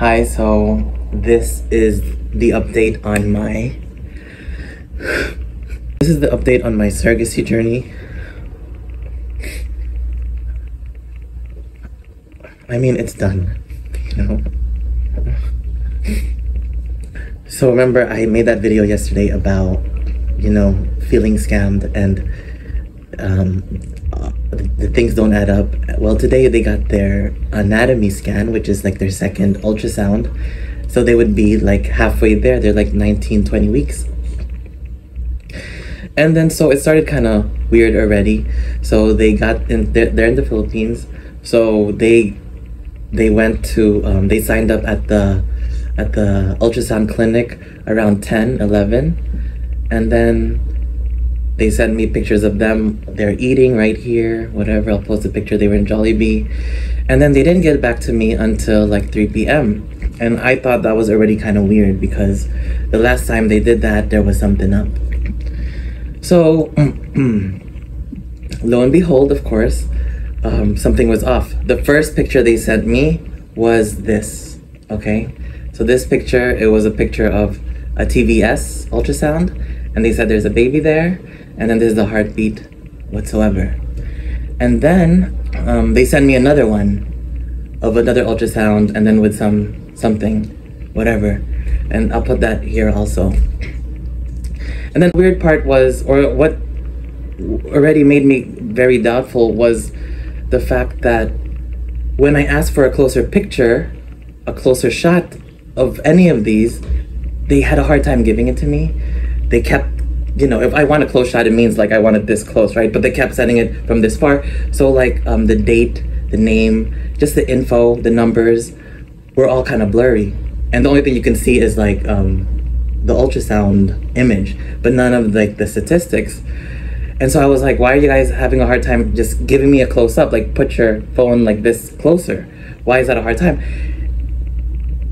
Hi, so this is the update on my. This is the update on my surrogacy journey. I mean, it's done, you know? So remember, I made that video yesterday about, you know, feeling scammed and um, uh, the things don't add up. Well, today they got their anatomy scan, which is like their second ultrasound. So they would be like halfway there. They're like 19, 20 weeks. And then so it started kind of weird already. So they got in, they're, they're in the Philippines. So they they went to um, they signed up at the at the ultrasound clinic around 10 11 and then they sent me pictures of them they're eating right here whatever i'll post a picture they were in jollibee and then they didn't get back to me until like 3 p.m and i thought that was already kind of weird because the last time they did that there was something up so lo and behold of course um, something was off. The first picture they sent me was this, okay? So this picture, it was a picture of a TVS ultrasound, and they said there's a baby there, and then there's the heartbeat whatsoever. And then um, they sent me another one of another ultrasound, and then with some something, whatever. And I'll put that here also. And then the weird part was, or what already made me very doubtful was the fact that when I asked for a closer picture, a closer shot of any of these, they had a hard time giving it to me. They kept, you know, if I want a close shot, it means like I want it this close, right? But they kept sending it from this far. So like um, the date, the name, just the info, the numbers, were all kind of blurry. And the only thing you can see is like um, the ultrasound image, but none of like the statistics. And so I was like, why are you guys having a hard time just giving me a close up? Like, put your phone like this closer. Why is that a hard time?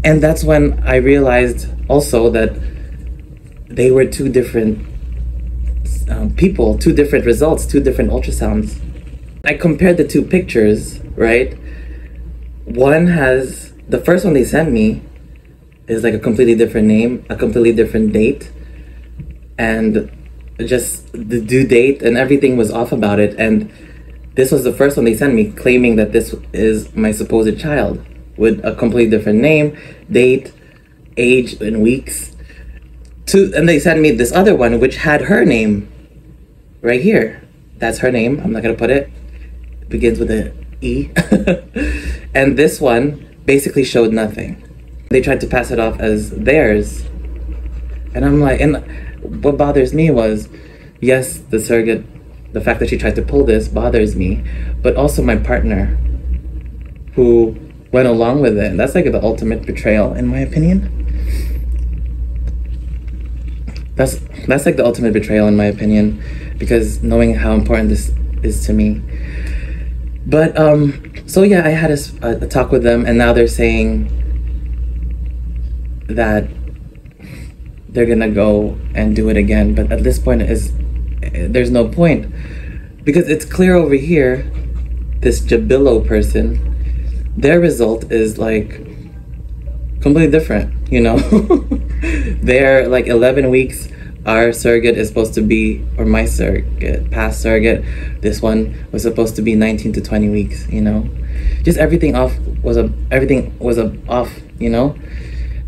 And that's when I realized also that they were two different um, people, two different results, two different ultrasounds. I compared the two pictures, right? One has the first one they sent me is like a completely different name, a completely different date, and just the due date and everything was off about it. And this was the first one they sent me claiming that this is my supposed child with a completely different name, date, age, and weeks. To, and they sent me this other one which had her name right here. That's her name. I'm not gonna put it. it begins with an E. and this one basically showed nothing. They tried to pass it off as theirs. And I'm like, and what bothers me was, yes, the surrogate, the fact that she tried to pull this bothers me, but also my partner, who went along with it. That's like the ultimate betrayal, in my opinion. That's that's like the ultimate betrayal, in my opinion, because knowing how important this is to me. But um, so yeah, I had a, a talk with them, and now they're saying that they're gonna go and do it again. But at this point, is there's no point because it's clear over here. This Jabillo person, their result is like completely different. You know, they're like 11 weeks. Our surrogate is supposed to be, or my surrogate, past surrogate. This one was supposed to be 19 to 20 weeks. You know, just everything off was a everything was a off. You know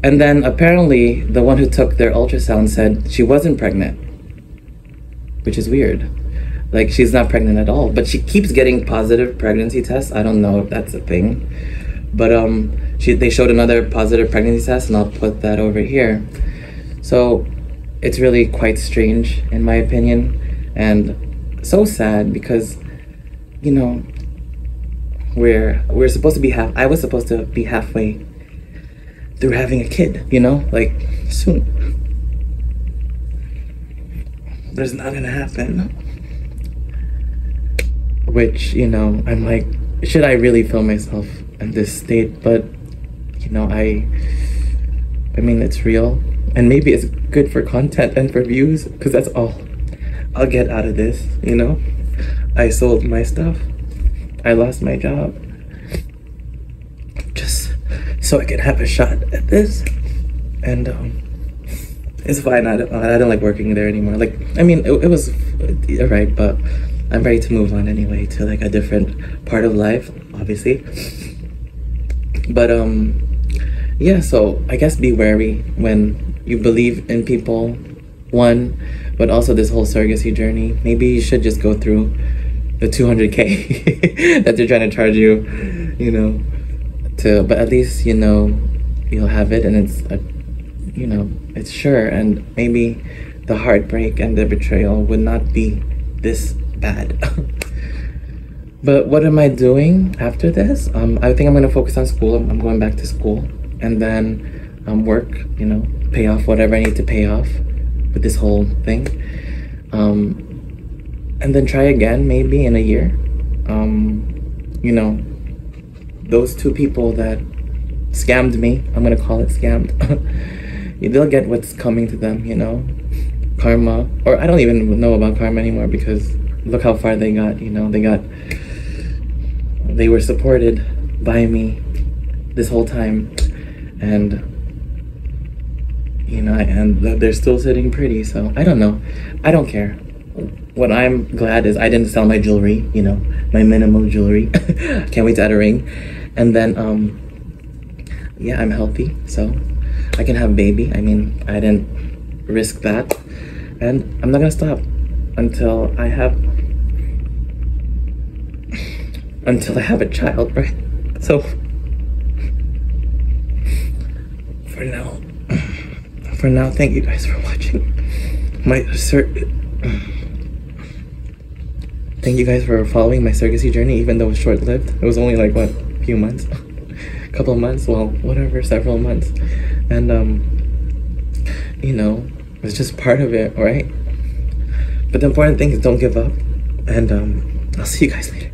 and then apparently, the one who took their ultrasound said she wasn't pregnant, which is weird. Like, she's not pregnant at all, but she keeps getting positive pregnancy tests. I don't know if that's a thing. But um, she, they showed another positive pregnancy test, and I'll put that over here. So it's really quite strange, in my opinion, and so sad because, you know, we're we're supposed to be half. I was supposed to be halfway through having a kid, you know, like soon. There's not gonna happen. Which, you know, I'm like, should I really film myself in this state? But, you know, I, I mean, it's real. And maybe it's good for content and for views, because that's all I'll get out of this, you know? I sold my stuff. I lost my job just so I can have a shot at this. And um, it's fine. I don't, I don't like working there anymore. Like, I mean, it, it was alright, but I'm ready to move on anyway to like a different part of life, obviously. But um, yeah. So I guess be wary when you believe in people. One, but also this whole surrogacy journey. Maybe you should just go through the 200k that they're trying to charge you, you know, to. But at least you know you'll have it, and it's a you know, it's sure, and maybe the heartbreak and the betrayal would not be this bad. but what am I doing after this? Um, I think I'm gonna focus on school. I'm going back to school, and then um, work. You know, pay off whatever I need to pay off with this whole thing, um, and then try again maybe in a year. Um, you know, those two people that scammed me. I'm gonna call it scammed. they'll get what's coming to them, you know? Karma. Or I don't even know about karma anymore because look how far they got, you know? They got. They were supported by me this whole time. And. You know, and they're still sitting pretty, so I don't know. I don't care. What I'm glad is I didn't sell my jewelry, you know, my minimal jewelry. Can't wait to add a ring. And then, um, yeah, I'm healthy, so I can have a baby. I mean, I didn't risk that. And I'm not gonna stop until I have until I have a child, right? So for now. For now, thank you guys for watching. My sir Thank you guys for following my surrogacy journey, even though it was short-lived. It was only like what, a few months, a couple months, well, whatever, several months. And um you know it's just part of it right? But the important thing is don't give up. And um i'll see you guys later